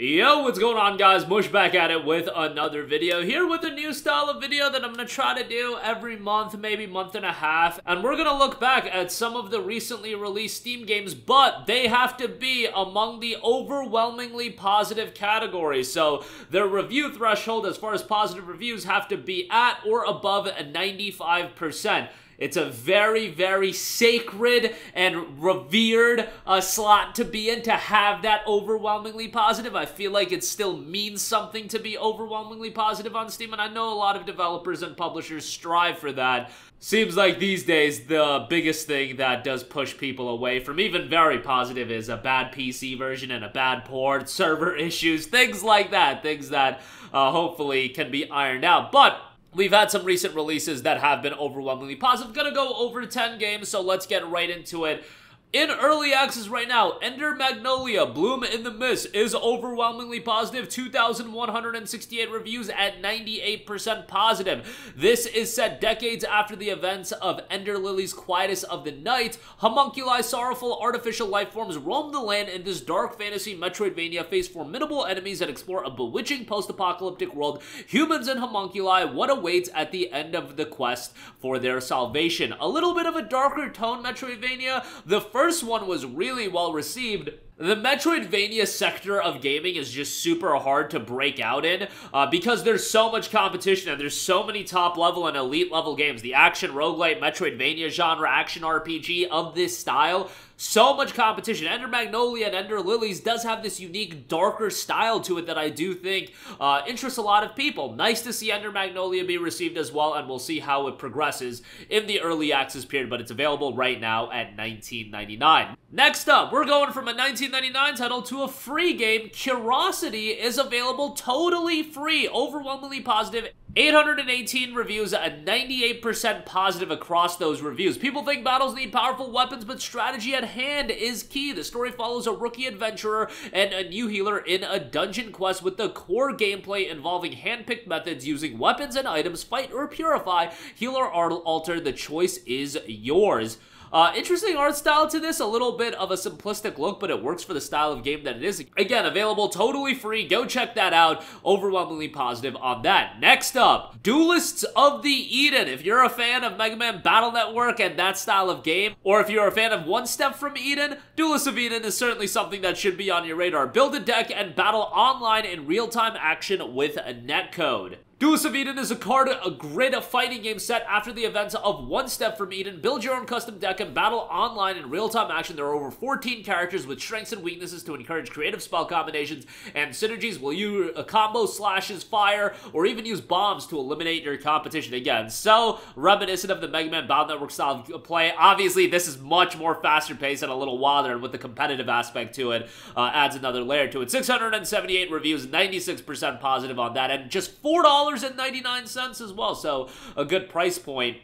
Yo, what's going on guys? Mush back at it with another video here with a new style of video that I'm going to try to do every month, maybe month and a half. And we're going to look back at some of the recently released Steam games, but they have to be among the overwhelmingly positive categories. So their review threshold as far as positive reviews have to be at or above a 95%. It's a very, very sacred and revered uh, slot to be in to have that overwhelmingly positive. I feel like it still means something to be overwhelmingly positive on Steam, and I know a lot of developers and publishers strive for that. Seems like these days the biggest thing that does push people away from even very positive is a bad PC version and a bad port, server issues, things like that. Things that uh, hopefully can be ironed out. But We've had some recent releases that have been overwhelmingly positive. Gonna go over 10 games, so let's get right into it. In early access right now, Ender Magnolia Bloom in the Mist is overwhelmingly positive. 2,168 reviews at 98% positive. This is set decades after the events of Ender Lilies Quietus of the Night. Homunculi, sorrowful artificial life forms roam the land in this dark fantasy Metroidvania, face formidable enemies, and explore a bewitching post-apocalyptic world. Humans and homunculi, what awaits at the end of the quest for their salvation? A little bit of a darker tone Metroidvania. The first one was really well received. The Metroidvania sector of gaming is just super hard to break out in uh, because there's so much competition and there's so many top level and elite level games. The action roguelite Metroidvania genre action RPG of this style so much competition. Ender Magnolia and Ender Lilies does have this unique, darker style to it that I do think uh, interests a lot of people. Nice to see Ender Magnolia be received as well, and we'll see how it progresses in the early access period, but it's available right now at $19.99. Next up, we're going from a $19.99 title to a free game. Cureocity is available totally free, overwhelmingly positive, 818 reviews, a 98% positive across those reviews. People think battles need powerful weapons, but strategy at hand is key. The story follows a rookie adventurer and a new healer in a dungeon quest with the core gameplay involving hand-picked methods using weapons and items, fight or purify, heal or alter, the choice is yours. Uh, interesting art style to this, a little bit of a simplistic look, but it works for the style of game that it is. Again, available totally free. Go check that out. Overwhelmingly positive on that. Next up, Duelists of the Eden. If you're a fan of Mega Man Battle Network and that style of game, or if you're a fan of One Step from Eden, Duelists of Eden is certainly something that should be on your radar. Build a deck and battle online in real-time action with a netcode. Duelist of Eden is a card, a grid a fighting game set after the events of One Step from Eden. Build your own custom deck and battle online in real-time action. There are over 14 characters with strengths and weaknesses to encourage creative spell combinations and synergies. Will you a combo slashes, fire, or even use bombs to eliminate your competition again? So reminiscent of the Mega Man Battle Network style of play. Obviously, this is much more faster paced and a little wilder, and with the competitive aspect to it, uh, adds another layer to it. 678 reviews, 96% positive on that, and just $4 $4.99 as well. So a good price point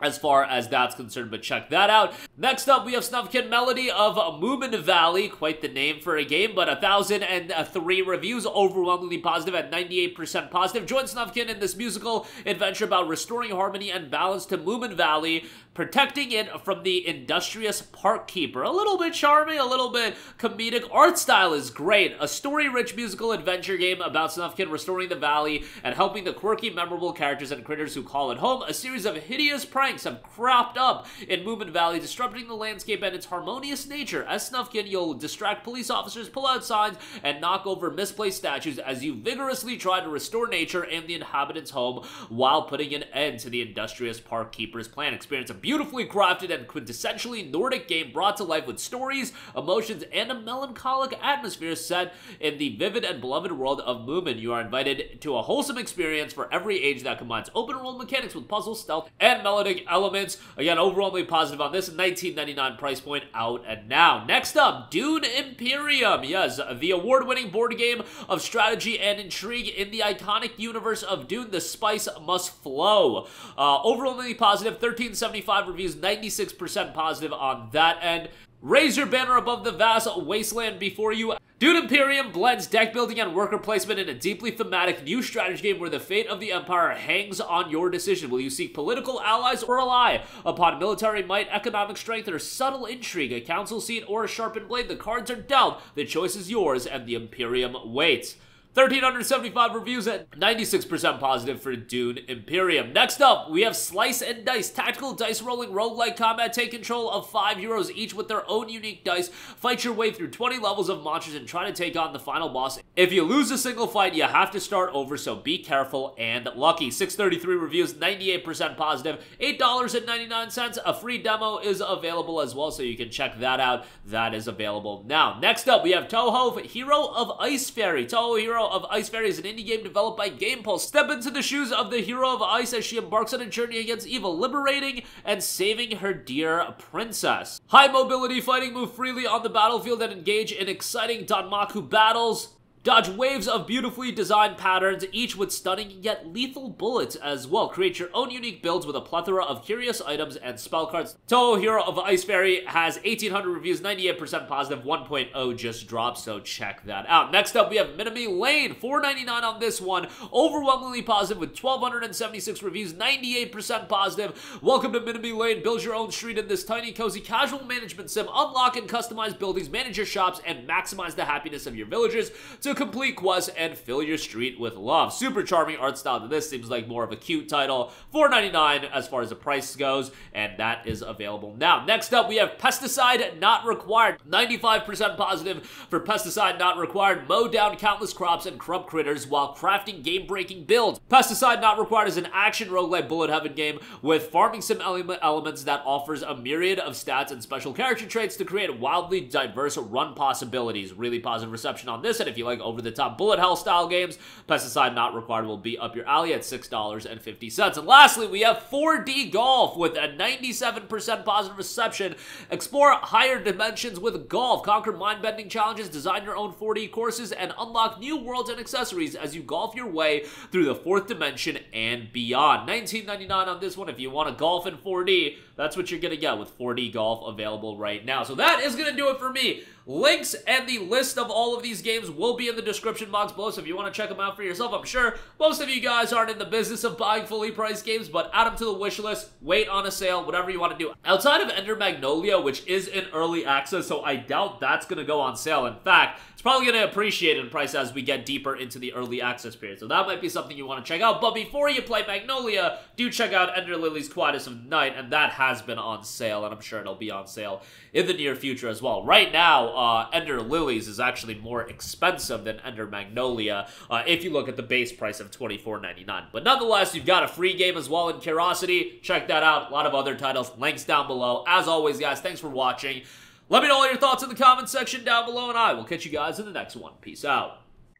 as far as that's concerned, but check that out. Next up, we have Snufkin Melody of Moomin Valley, quite the name for a game, but 1,003 reviews, overwhelmingly positive at 98% positive. Join Snufkin in this musical adventure about restoring harmony and balance to Moomin Valley, protecting it from the industrious park keeper. A little bit charming, a little bit comedic. Art style is great. A story-rich musical adventure game about Snufkin restoring the valley and helping the quirky, memorable characters and critters who call it home. A series of hideous pranks have cropped up in Moomin Valley, disrupting the landscape and its harmonious nature. As Snufkin, you'll distract police officers, pull out signs, and knock over misplaced statues as you vigorously try to restore nature and the inhabitants' home while putting an end to the industrious park keeper's plan. Experience a beautifully crafted and quintessentially Nordic game brought to life with stories, emotions, and a melancholic atmosphere set in the vivid and beloved world of Moomin. You are invited to a wholesome experience for every age that combines open world mechanics with puzzle, stealth, and melodic elements. Again, overwhelmingly positive on this. 19.99 price point out and now. Next up, Dune Imperium. Yes, the award-winning board game of strategy and intrigue in the iconic universe of Dune. The spice must flow. Uh, overwhelmingly positive. 1375 reviews. 96% positive on that end. Raise your banner above the vast wasteland before you. Dune Imperium blends deck building and worker placement in a deeply thematic new strategy game where the fate of the Empire hangs on your decision. Will you seek political allies or ally? Upon military might, economic strength, or subtle intrigue, a council seat, or a sharpened blade, the cards are dealt. The choice is yours, and the Imperium waits. 1,375 reviews at 96% positive for Dune Imperium. Next up, we have Slice and Dice, tactical dice rolling roguelike combat. Take control of five heroes, each with their own unique dice. Fight your way through 20 levels of monsters and try to take on the final boss. If you lose a single fight, you have to start over, so be careful and lucky. 633 reviews, 98% positive, $8.99. A free demo is available as well, so you can check that out. That is available now. Next up, we have Touhou, Hero of Ice Fairy. Touhou Hero of Ice Fairy is an indie game developed by GamePulse. Step into the shoes of the hero of ice as she embarks on a journey against evil, liberating and saving her dear princess. High mobility fighting, move freely on the battlefield and engage in exciting Danmaku battles. Dodge waves of beautifully designed patterns, each with stunning yet lethal bullets as well. Create your own unique builds with a plethora of curious items and spell cards. Touhou Hero of Ice Fairy has 1,800 reviews, 98% positive, 1.0 just dropped, so check that out. Next up, we have Minami Lane, 4.99 on this one. Overwhelmingly positive with 1,276 reviews, 98% positive. Welcome to Minami Lane. Build your own street in this tiny, cozy, casual management sim. Unlock and customize buildings, manage your shops, and maximize the happiness of your villagers to complete quest and fill your street with love. Super charming art style to this seems like more of a cute title. $4.99 as far as the price goes, and that is available now. Next up, we have Pesticide Not Required. 95% positive for Pesticide Not Required. Mow down countless crops and crop critters while crafting game-breaking builds. Pesticide Not Required is an action roguelike bullet heaven game with farming sim elements that offers a myriad of stats and special character traits to create wildly diverse run possibilities. Really positive reception on this, and if you like over-the-top bullet hell style games, Pesticide Not Required will be up your alley at $6.50. And lastly, we have 4D Golf with a 97% positive reception. Explore higher dimensions with golf, conquer mind-bending challenges, design your own 4D courses, and unlock new worlds and accessories as you golf your way through the fourth dimension and beyond. $19.99 on this one if you want to golf in 4D. That's what you're going to get with 4D Golf available right now. So that is going to do it for me. Links and the list of all of these games will be in the description box below, so if you want to check them out for yourself, I'm sure most of you guys aren't in the business of buying fully priced games, but add them to the wish list, wait on a sale, whatever you want to do. Outside of Ender Magnolia, which is in early access, so I doubt that's going to go on sale. In fact, probably going to appreciate in price as we get deeper into the early access period, so that might be something you want to check out. But before you play Magnolia, do check out Ender Lilies Quietus of Night, and that has been on sale, and I'm sure it'll be on sale in the near future as well. Right now, uh, Ender Lilies is actually more expensive than Ender Magnolia uh, if you look at the base price of $24.99. But nonetheless, you've got a free game as well in Cureocity. Check that out. A lot of other titles. Links down below. As always, guys, thanks for watching. Let me know all your thoughts in the comment section down below, and I will catch you guys in the next one. Peace out.